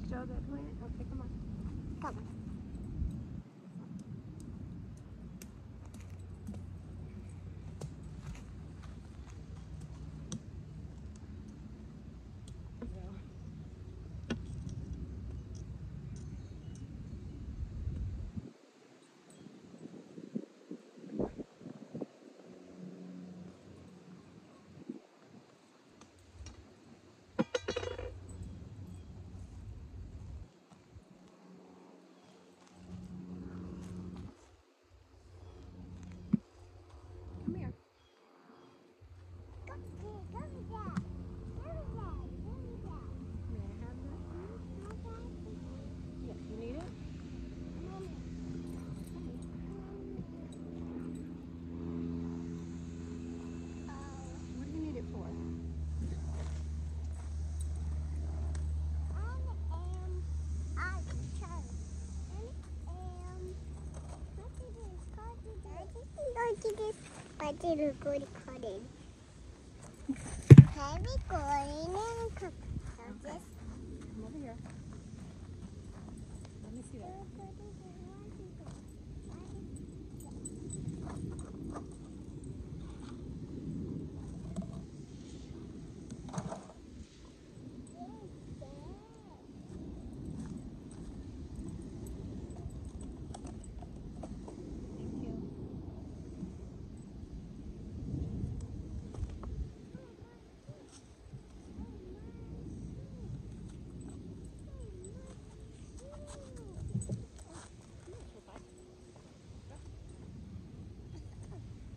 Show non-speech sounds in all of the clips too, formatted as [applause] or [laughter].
show that plant? Okay, come on. Come on. Come here. Come here, come here. Come here, come here. May I have that? Yeah, you need it? What do you need it for? Pati recording recording. Okay, recording and come. So Okay. just Come over here. Let me see that. Thank you.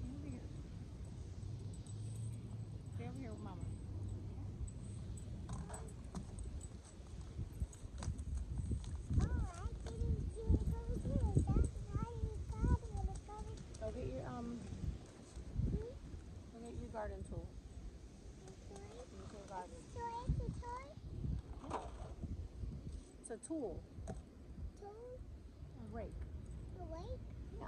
Come over here. Stay over here with Mama. Go get your um. Go get your garden tool. Use your garden. It's a tool. A rake. Yeah.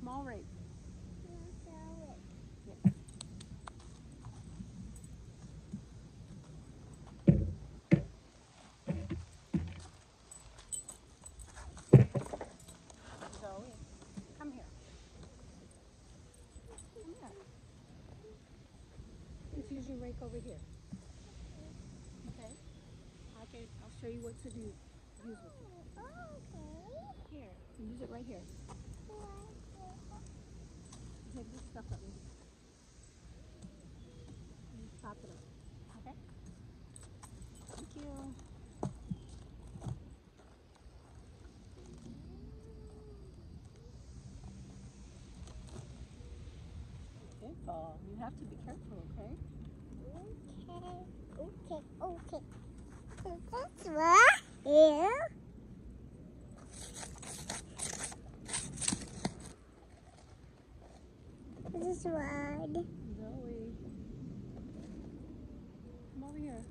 Small rake. Yeah. Zoe, come here. Come here. Let's use your rake over here. Okay? I can, I'll show you what to do. Use with it. Here. You use it right here. Take this stuff up. and and Chop it up. Okay? Thank you. Careful. You have to be careful, okay? okay? Okay, okay. This one here. This one. Zoe. Come over here.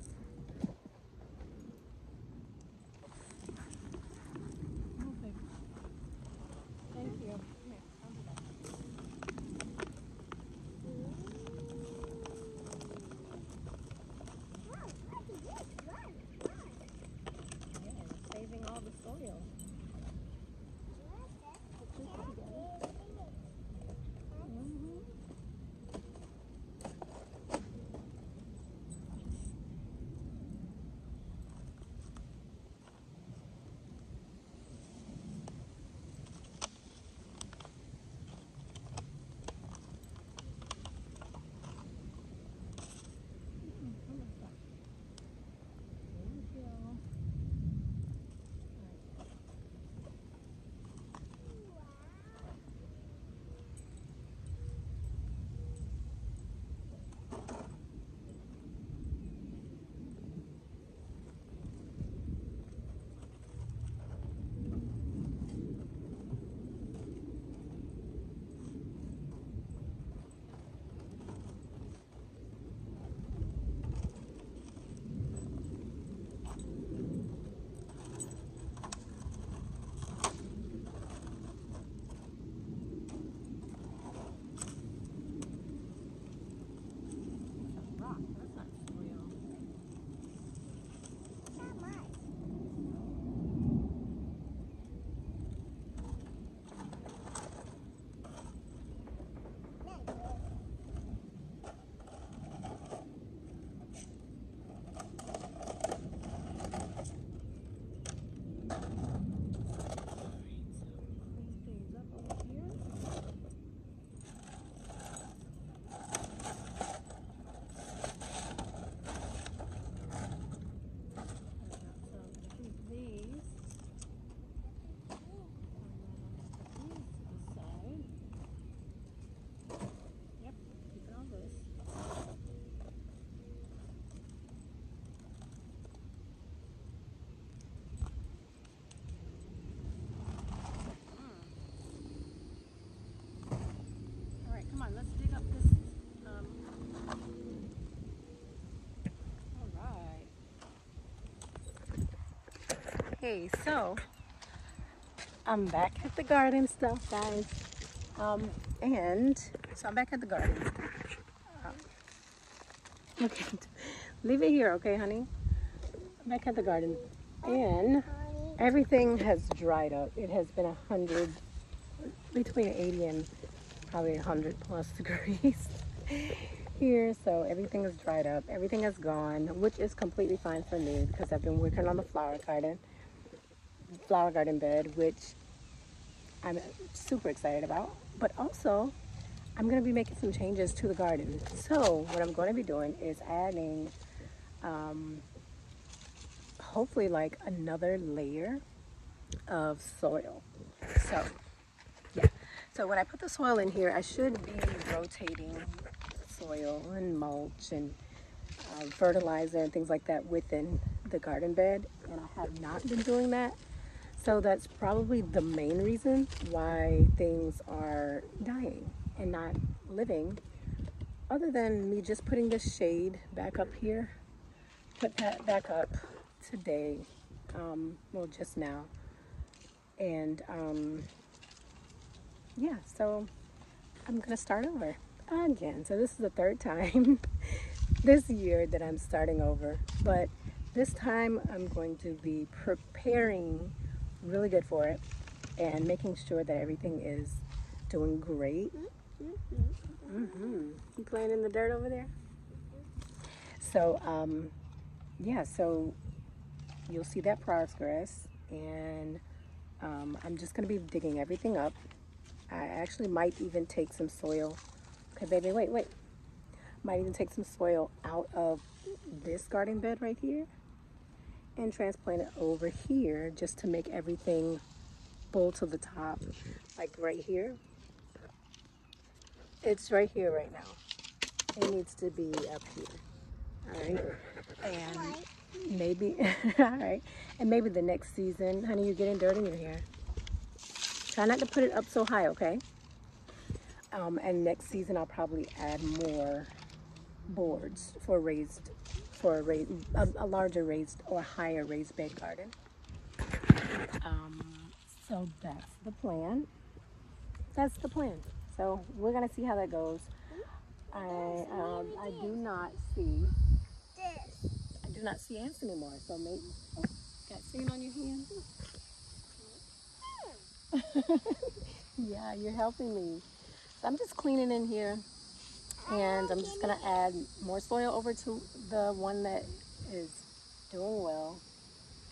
Okay, so I'm back at the garden stuff, guys. Um, and so I'm back at the garden. Um, okay, [laughs] leave it here, okay, honey? I'm back at the garden, and everything has dried up. It has been a hundred, between 80 and probably a hundred plus [laughs] degrees here. So everything is dried up. Everything is gone, which is completely fine for me because I've been working on the flower garden, flower garden bed, which I'm super excited about. But also, I'm going to be making some changes to the garden. So what I'm going to be doing is adding, um, hopefully like another layer of soil. So yeah. So when I put the soil in here, I should be rotating soil and mulch and uh, fertilizer and things like that within the garden bed. And I have not been doing that. So that's probably the main reason why things are dying and not living other than me just putting the shade back up here. Put that back up today, um, well just now. And um, yeah, so I'm gonna start over again. So this is the third time [laughs] this year that I'm starting over. But this time I'm going to be preparing really good for it and making sure that everything is doing great. Mm-hmm. You playing in the dirt over there? So, um, yeah, so you'll see that progress and um, I'm just going to be digging everything up. I actually might even take some soil. Okay, baby, wait, wait. Might even take some soil out of this garden bed right here and transplant it over here just to make everything full to the top. Like right here. It's right here right now. It needs to be up here. All right. And maybe, [laughs] all right. And maybe the next season, honey, you're getting dirt in your hair. Try not to put it up so high, okay? Um, and next season, I'll probably add more boards for raised, for a, raised, a, a larger raised or higher raised bed garden. Um, so that's the plan. That's the plan. So we're gonna see how that goes. I um, I do not see I do not see ants anymore. So maybe oh, got sand on your hand. [laughs] yeah, you're helping me. So I'm just cleaning in here and I'm just gonna add more soil over to the one that is doing well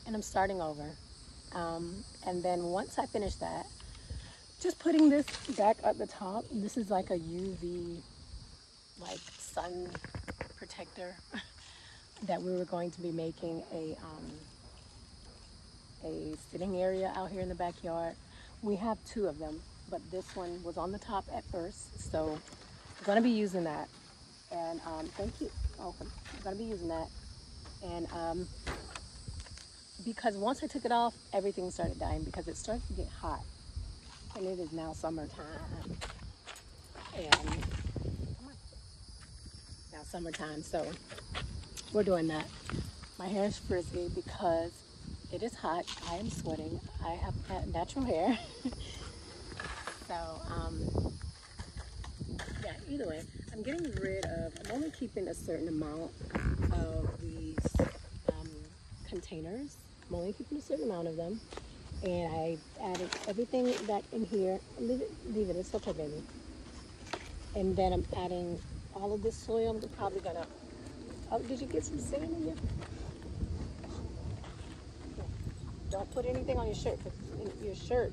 and I'm starting over. Um, and then once I finish that, just putting this back at the top. This is like a UV, like sun protector [laughs] that we were going to be making a um, a sitting area out here in the backyard. We have two of them, but this one was on the top at first, so I'm gonna be using that. And um, thank you. Oh, I'm gonna be using that. And um, because once I took it off, everything started dying because it started to get hot. And it is now summertime. And now summertime, so we're doing that. My hair is frizzy because it is hot. I am sweating. I have natural hair. [laughs] so, um, yeah, either way, I'm getting rid of, I'm only keeping a certain amount of these um, containers. I'm only keeping a certain amount of them. And I added everything back in here. Leave it, leave it, it's okay, baby. And then I'm adding all of this soil. I'm probably gonna, oh, did you get some sand in your? Don't put anything on your shirt, your shirt.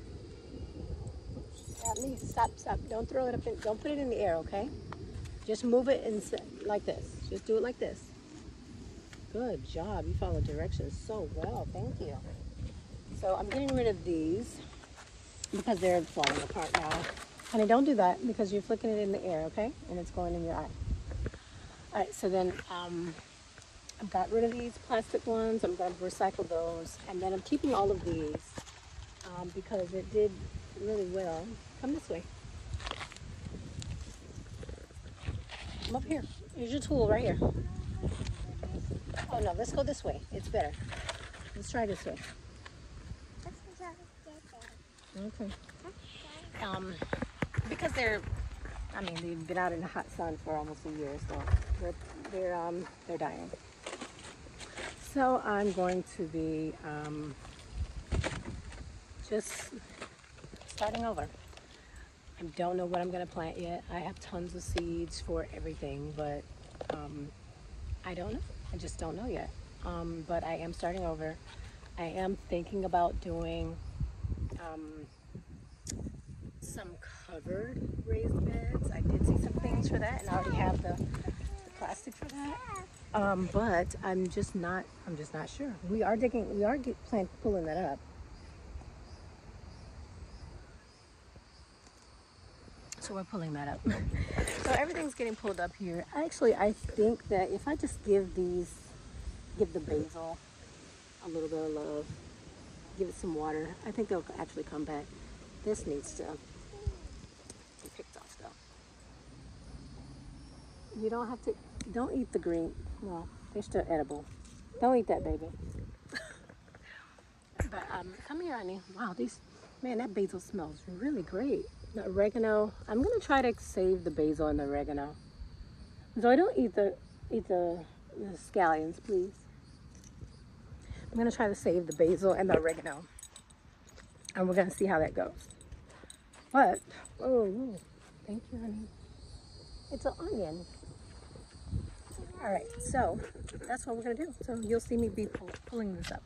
At stop, stop. Don't throw it up in, don't put it in the air, okay? Just move it and s- like this. Just do it like this. Good job. You follow directions so well. Thank you. So I'm getting rid of these because they're falling apart now. Honey, don't do that because you're flicking it in the air, okay? And it's going in your eye. All right, so then um, I've got rid of these plastic ones. I'm going to recycle those. And then I'm keeping all of these um, because it did really well. Come this way. Come up here. Here's your tool right here. Oh no, let's go this way. It's better. Let's try this way. Okay. Um, because they're, I mean, they've been out in the hot sun for almost a year, so they're they're um they're dying. So I'm going to be um just starting over. Don't know what I'm gonna plant yet. I have tons of seeds for everything, but um, I don't know. I just don't know yet. Um, but I am starting over. I am thinking about doing um, some covered raised beds. I did see some things for that, and I already have the, the plastic for that. Um, but I'm just not. I'm just not sure. We are digging. We are get, plan, pulling that up. So we're pulling that up. [laughs] so everything's getting pulled up here. Actually, I think that if I just give these, give the basil a little bit of love, give it some water, I think they'll actually come back. This needs to be picked off though. You don't have to, don't eat the green. Well, they're still edible. Don't eat that, baby. [laughs] but um, come here, honey. Wow, these, man, that basil smells really great. The oregano, I'm gonna try to save the basil and the oregano. Zoe, don't eat the, eat the, the scallions, please. I'm gonna try to save the basil and the oregano. And we're gonna see how that goes. But, oh, oh thank you, honey. It's an onion. All right, so that's what we're gonna do. So you'll see me be pull, pulling this up.